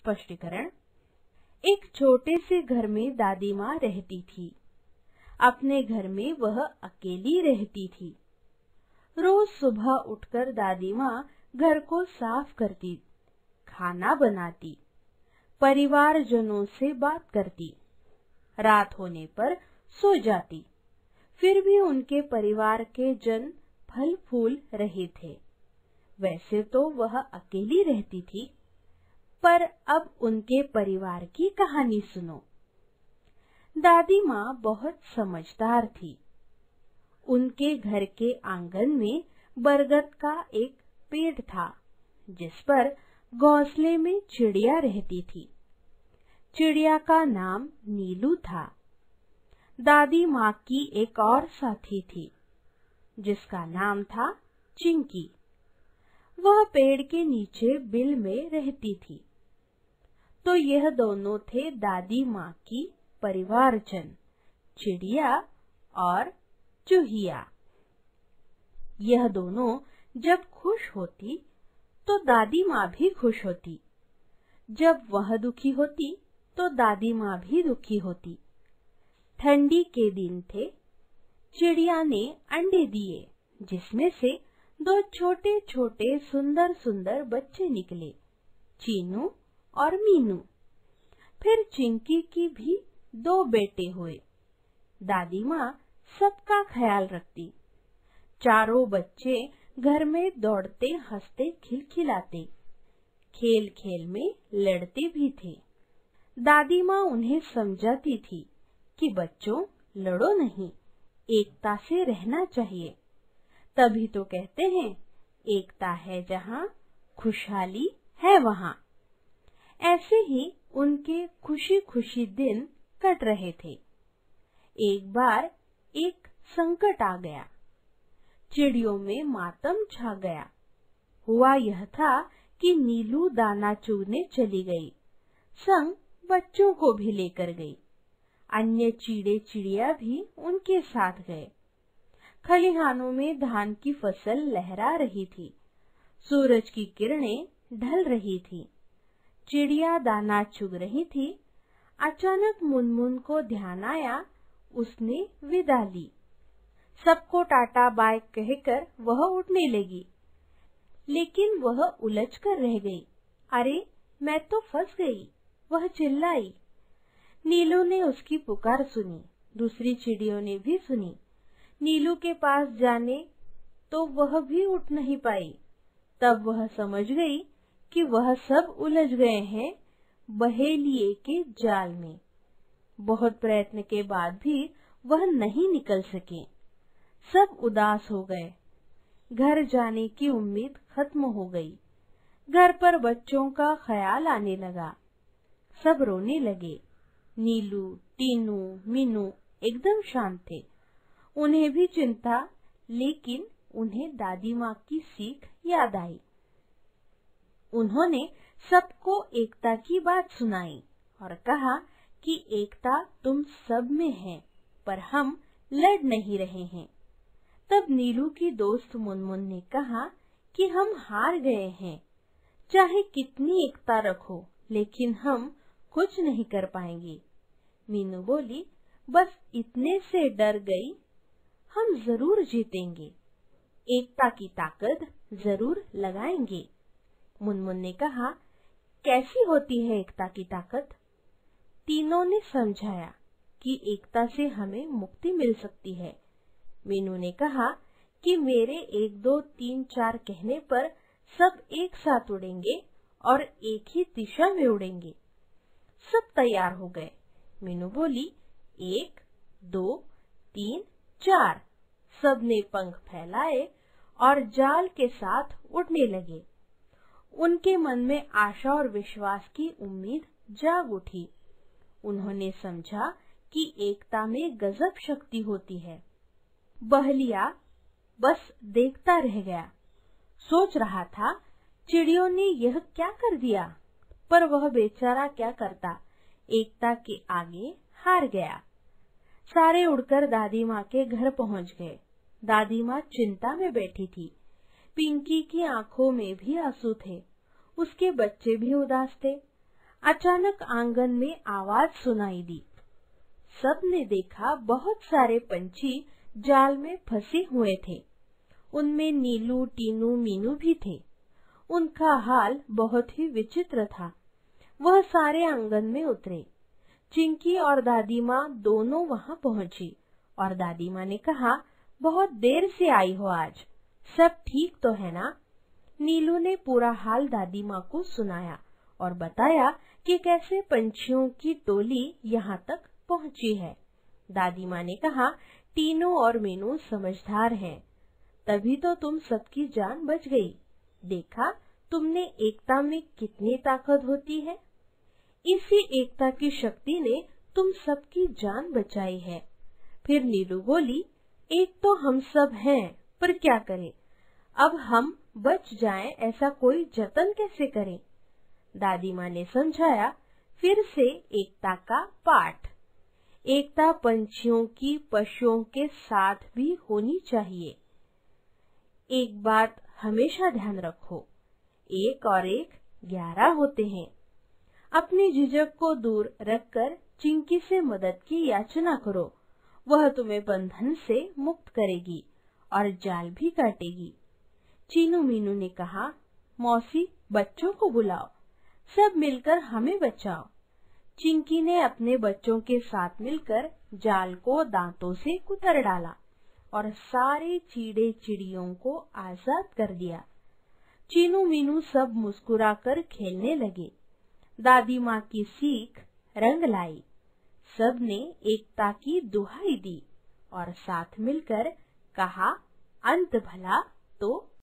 स्पष्टीकरण। एक छोटे से घर में दादी माँ रहती थी। अपने घर में वह अकेली रहती थी। रोज सुबह उठकर दादी माँ घर को साफ़ करती, खाना बनाती परिवार जनों से बात करती, रात होने पर सो जाती। फिर भी उनके परिवार के जन फल फूल रहे थे। वैसे तो वह अकेली रहती थी। पर अब उनके परिवार की कहानी सुनो। दादी माँ बहुत समझदार थी। उनके घर के आँगन में बरगद का एक पेड़ था, जिस पर घोंसले में चिड़िया रहती थी। चिड़िया का नाम नीलू था। दादी माँ की एक और साथी थी, जिसका नाम था चिंकी। वह पेड़ के नीचे बिल में रहती थी। तो यह दोनों थे दादी माँ की परिवारजन, चिड़िया और चूहिया। यह दोनों जब खुश होती तो दादी माँ भी खुश होती। जब वह दुखी होती तो दादी माँ भी दुखी होती। ठंडी के दिन थे, चिड़िया ने अंडे दिए, जिसमें से दो छोटे छोटे सुंदर सुंदर बच्चे निकले। चीनू और मीनू। फिर चिंकी की भी दो बेटे हुए। दादी माँ सबका ख्याल रखती। चारों बच्चे घर में दौड़ते, हँसते, खिलखिलाते। खेल खेल में लड़ते भी थे। दादी माँ उन्हें समझाती थी कि बच्चों, लड़ो नहीं, एकता से रहना चाहिए। तभी तो कहते हैं, एकता है जहाँ खुशहाली है वहाँ। ऐसे ही उनके खुशी खुशी दिन कट रहे थे। एक बार एक संकट आ गया। चिड़ियों में मातम छा गया। हुआ यह था कि नीलू दाना चूरने चली गई। संग बच्चों को भी लेकर गई। अन्य चीड़े चिड़िया भी उनके साथ गए। खलिहानों में धान की फ़सल लहरा रही थी। सूरज की किरणें ढल रही थी। चिड़िया दाना चुग रही थी। अचानक मुनमुन को ध्यान आया, उसने विदा ली। सबको टाटा बाय कहकर वह उठने लगी, लेकिन वह उलझ कर रह गई। अरे, मैं तो फंस गई, वह चिल्लाई। नीलू ने उसकी पुकार सुनी, दूसरी चिड़ियों ने भी सुनी। नीलू के पास जाने तो वह भी उठ नहीं पाई। तब वह समझ गई कि वह सब उलझ गए हैं बहेलिए के जाल में। बहुत प्रयत्न के बाद भी वह नहीं निकल सके। सब उदास हो गए। घर जाने की उम्मीद खत्म हो गई। घर पर बच्चों का ख्याल आने लगा। सब रोने लगे। नीलू, टीनू, मीनू एकदम शांत थे। उन्हें भी चिंता, लेकिन उन्हें दादी माँ की सीख याद आई। उन्होंने सबको एकता की बात सुनाई और कहा कि एकता तुम सब में है, पर हम लड़ नहीं रहे हैं। तब नीलू की दोस्त मुनमुन ने कहा कि हम हार गए हैं। चाहे कितनी एकता रखो, लेकिन हम कुछ नहीं कर पाएँगे। मीनू बोली, बस इतने से डर गई, हम ज़रूर जीतेंगे। एकता की ताकत ज़रूर लगाएँगे। मुनमुन ने कहा, कैसी होती है एकता की ताकत? तीनों ने समझाया कि एकता से हमें मुक्ति मिल सकती है। मीनू ने कहा कि मेरे एक, दो, तीन, चार कहने पर सब एक साथ उड़ेंगे और एक ही दिशा में उड़ेंगे। सब तैयार हो गए। मीनू बोली, एक, दो, तीन, चार। सबने पंख फैलाए और जाल के साथ उड़ने लगे। उनके मन में आशा और विश्वास की उम्मीद जाग उठी। उन्होंने समझा कि एकता में गजब शक्ति होती है। बहलिया बस देखता रह गया। सोच रहा था, चिड़ियों ने यह क्या कर दिया? पर वह बेचारा क्या करता? एकता के आगे हार गया। सारे उड़कर दादी माँ के घर पहुँच गए। दादी माँ चिंता में बैठी थी। पिंकी की आँखों में भी आँसू थे। उसके बच्चे भी उदास थे। अचानक आँगन में आवाज़ सुनाई दी। सबने देखा बहुत सारे पंछी जाल में फंसे हुए थे। उनमें नीलू, टीनू, मीनू भी थे। उनका हाल बहुत ही विचित्र था। वह सारे आँगन में उतरे। चिंकी और दादी माँ दोनों वहाँ पहुँची और दादी माँ ने कहा, बहुत देर से आई हो आज। सब ठीक तो है ना? नीलू ने पूरा हाल दादी माँ को सुनाया और बताया कि कैसे पंछियों की टोली यहाँ तक पहुँची है। दादी माँ ने कहा टीनू और मीनू समझदार हैं। तभी तो तुम सबकी जान बच गई। देखा, तुमने एकता में कितनी ताकत होती है। इसी एकता की शक्ति ने तुम सबकी जान बचाई है। फिर नीलू बोली, एक तो हम सब हैं, पर क्या करें? अब हम बच जाएँ ऐसा कोई जतन कैसे करें? दादी माँ ने समझाया, फिर से एकता का पाठ। एकता पंछियों की पशुओं के साथ भी होनी चाहिए। एक बात हमेशा ध्यान रखो, एक और एक ग्यारह होते हैं। अपनी झिझक को दूर रखकर चिंकी से मदद की याचना करो। वह तुम्हें बंधन से मुक्त करेगी और जाल भी काटेगी। चीनू मीनू ने कहा, मौसी, बच्चों को बुलाओ। सब मिलकर हमें बचाओ। चिंकी ने अपने बच्चों के साथ मिलकर जाल को दांतों से कुतर डाला और सारे चीड़े चिड़ियों को आज़ाद कर दिया। चीनू मीनू सब मुस्कुराकर खेलने लगे। दादी माँ की सीख रंग लाई। सबने एकता की दुहाई दी और साथ मिलकर कहा, अंत भला तो